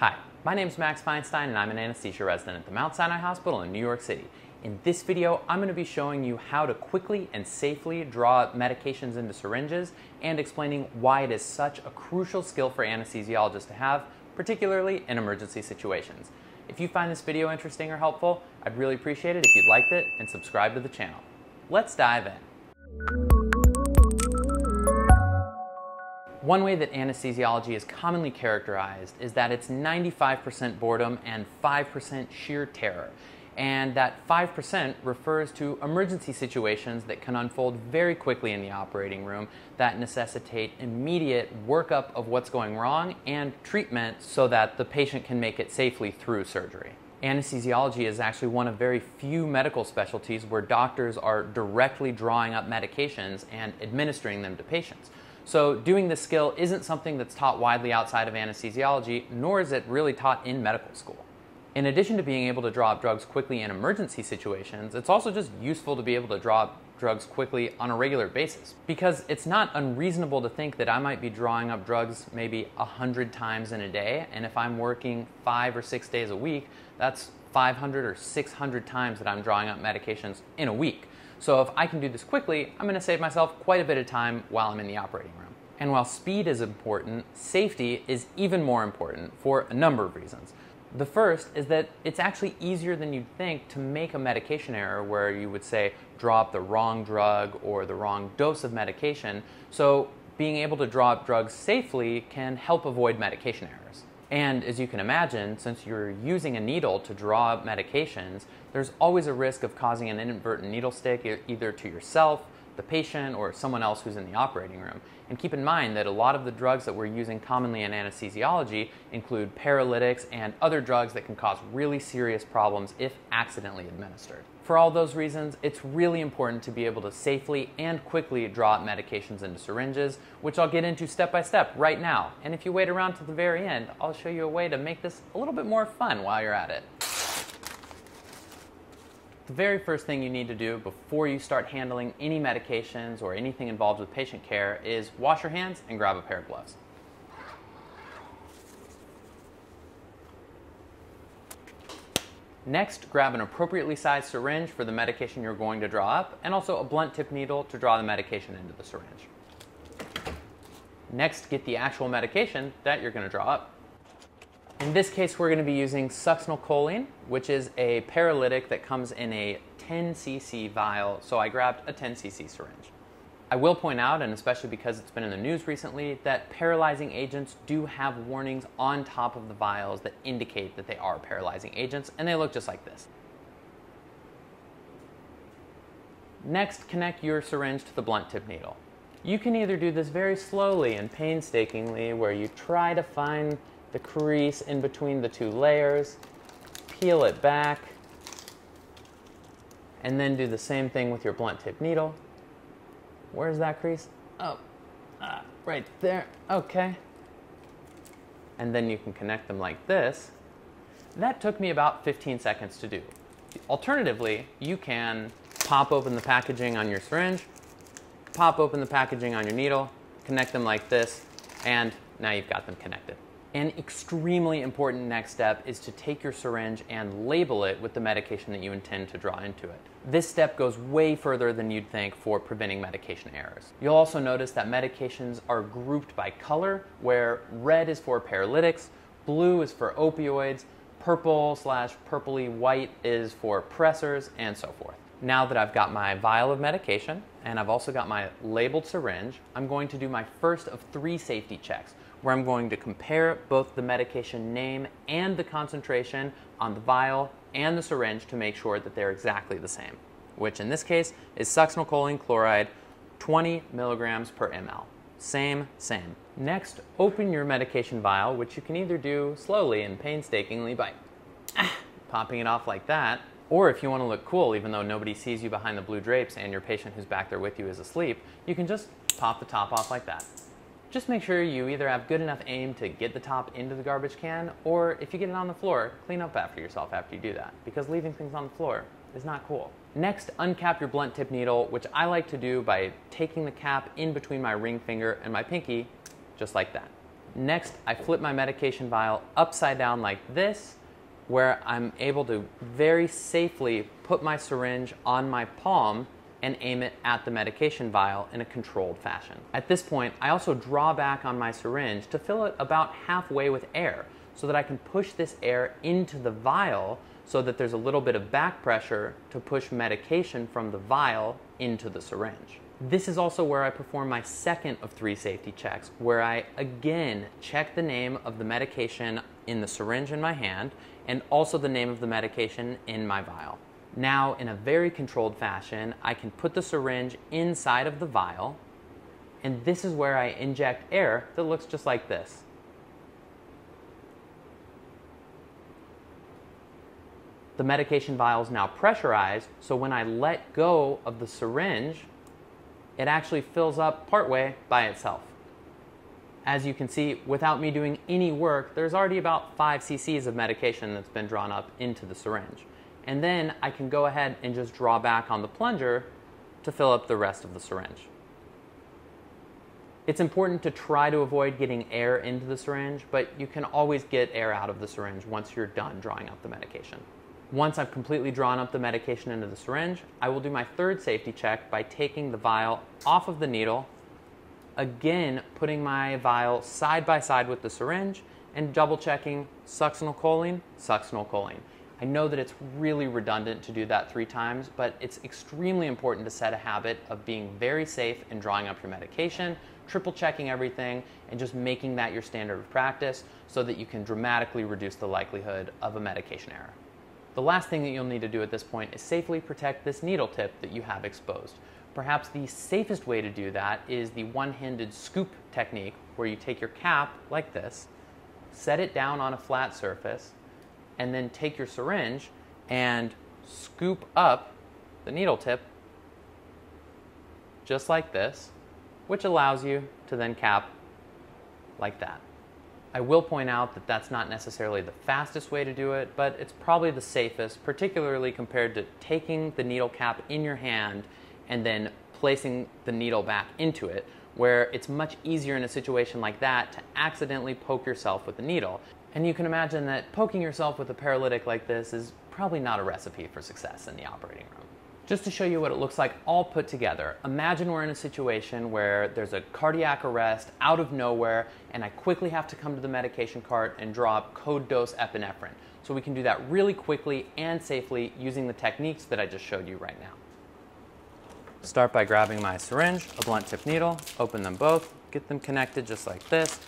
Hi, my name is Max Feinstein and I'm an anesthesia resident at the Mount Sinai Hospital in New York City. In this video, I'm going to be showing you how to quickly and safely draw medications into syringes and explaining why it is such a crucial skill for anesthesiologists to have, particularly in emergency situations. If you find this video interesting or helpful, I'd really appreciate it if you'd liked it and subscribe to the channel. Let's dive in. One way that anesthesiology is commonly characterized is that it's 95% boredom and 5% sheer terror. And that 5% refers to emergency situations that can unfold very quickly in the operating room that necessitate immediate workup of what's going wrong and treatment so that the patient can make it safely through surgery. Anesthesiology is actually one of very few medical specialties where doctors are directly drawing up medications and administering them to patients. So doing this skill isn't something that's taught widely outside of anesthesiology, nor is it really taught in medical school. In addition to being able to draw up drugs quickly in emergency situations, it's also just useful to be able to draw up drugs quickly on a regular basis. Because it's not unreasonable to think that I might be drawing up drugs maybe 100 times in a day, and if I'm working five or six days a week, that's 500 or 600 times that I'm drawing up medications in a week. So if I can do this quickly, I'm going to save myself quite a bit of time while I'm in the operating room. And while speed is important, safety is even more important for a number of reasons. The first is that it's actually easier than you'd think to make a medication error where you would say drop the wrong drug or the wrong dose of medication. So being able to draw up drugs safely can help avoid medication errors. And as you can imagine, since you're using a needle to draw medications, there's always a risk of causing an inadvertent needle stick either to yourself, the patient, or someone else who's in the operating room. And keep in mind that a lot of the drugs that we're using commonly in anesthesiology include paralytics and other drugs that can cause really serious problems if accidentally administered. For all those reasons, it's really important to be able to safely and quickly draw up medications into syringes, which I'll get into step by step right now. And if you wait around to the very end, I'll show you a way to make this a little bit more fun while you're at it. The very first thing you need to do before you start handling any medications or anything involved with patient care is wash your hands and grab a pair of gloves. Next, grab an appropriately sized syringe for the medication you're going to draw up, and also a blunt tip needle to draw the medication into the syringe. Next, get the actual medication that you're going to draw up. In this case, we're going to be using succinylcholine, which is a paralytic that comes in a 10 cc vial, so I grabbed a 10 cc syringe. I will point out, and especially because it's been in the news recently, that paralyzing agents do have warnings on top of the vials that indicate that they are paralyzing agents, and they look just like this. Next, connect your syringe to the blunt tip needle. You can either do this very slowly and painstakingly, where you try to find the crease in between the two layers, peel it back, and then do the same thing with your blunt tip needle. Where's that crease? Oh, ah, right there. Okay. And then you can connect them like this. That took me about 15 seconds to do. Alternatively, you can pop open the packaging on your syringe, pop open the packaging on your needle, connect them like this, and now you've got them connected. An extremely important next step is to take your syringe and label it with the medication that you intend to draw into it. This step goes way further than you'd think for preventing medication errors. You'll also notice that medications are grouped by color, where red is for paralytics, blue is for opioids, purple slash purpley white is for pressors, and so forth. Now that I've got my vial of medication and I've also got my labeled syringe, I'm going to do my first of three safety checks where I'm going to compare both the medication name and the concentration on the vial and the syringe to make sure that they're exactly the same, which in this case is succinylcholine chloride 20 milligrams per ml. Same, same. Next, open your medication vial, which you can either do slowly and painstakingly by ah, popping it off like that, or if you want to look cool, even though nobody sees you behind the blue drapes and your patient who's back there with you is asleep, you can just pop the top off like that. Just make sure you either have good enough aim to get the top into the garbage can, or if you get it on the floor, clean up after yourself after you do that, because leaving things on the floor is not cool. Next, uncap your blunt tip needle, which I like to do by taking the cap in between my ring finger and my pinky, just like that. Next, I flip my medication vial upside down like this, where I'm able to very safely put my syringe on my palm and aim it at the medication vial in a controlled fashion. At this point, I also draw back on my syringe to fill it about halfway with air so that I can push this air into the vial so that there's a little bit of back pressure to push medication from the vial into the syringe. This is also where I perform my second of three safety checks, where I again check the name of the medication in the syringe in my hand and also the name of the medication in my vial. Now, in a very controlled fashion, I can put the syringe inside of the vial, and this is where I inject air that looks just like this. The medication vial is now pressurized, so when I let go of the syringe, it actually fills up partway by itself. As you can see, without me doing any work, there's already about 5 cc's of medication that's been drawn up into the syringe. And then I can go ahead and just draw back on the plunger to fill up the rest of the syringe. It's important to try to avoid getting air into the syringe, but you can always get air out of the syringe once you're done drawing up the medication. Once I've completely drawn up the medication into the syringe, I will do my third safety check by taking the vial off of the needle, again putting my vial side by side with the syringe, and double checking succinylcholine, succinylcholine. I know that it's really redundant to do that three times, but it's extremely important to set a habit of being very safe in drawing up your medication, triple checking everything, and just making that your standard of practice so that you can dramatically reduce the likelihood of a medication error. The last thing that you'll need to do at this point is safely protect this needle tip that you have exposed. Perhaps the safest way to do that is the one-handed scoop technique where you take your cap like this, set it down on a flat surface, and then take your syringe and scoop up the needle tip just like this, which allows you to then cap like that. I will point out that that's not necessarily the fastest way to do it, but it's probably the safest, particularly compared to taking the needle cap in your hand and then placing the needle back into it, where it's much easier in a situation like that to accidentally poke yourself with the needle. And you can imagine that poking yourself with a paralytic like this is probably not a recipe for success in the operating room. Just to show you what it looks like all put together, imagine we're in a situation where there's a cardiac arrest out of nowhere and I quickly have to come to the medication cart and draw up code dose epinephrine. So we can do that really quickly and safely using the techniques that I just showed you right now. Start by grabbing my syringe, a blunt tip needle, open them both, get them connected just like this,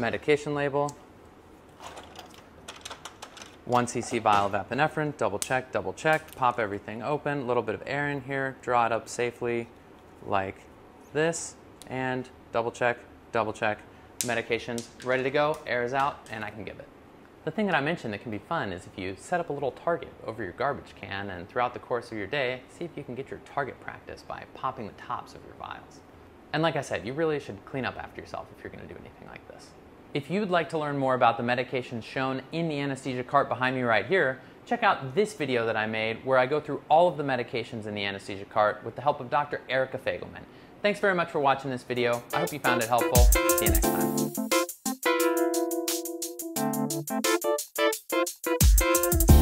medication label, 1 cc vial of epinephrine, double check, double check, pop everything open, a little bit of air in here, draw it up safely like this, and double check, double check, medication's ready to go, air is out, and I can give it. The thing that I mentioned that can be fun is if you set up a little target over your garbage can and throughout the course of your day, see if you can get your target practice by popping the tops of your vials. And like I said, you really should clean up after yourself if you're gonna do anything like this. If you'd like to learn more about the medications shown in the anesthesia cart behind me right here, check out this video that I made where I go through all of the medications in the anesthesia cart with the help of Dr. Erica Fagelman. Thanks very much for watching this video. I hope you found it helpful. See you next time thank you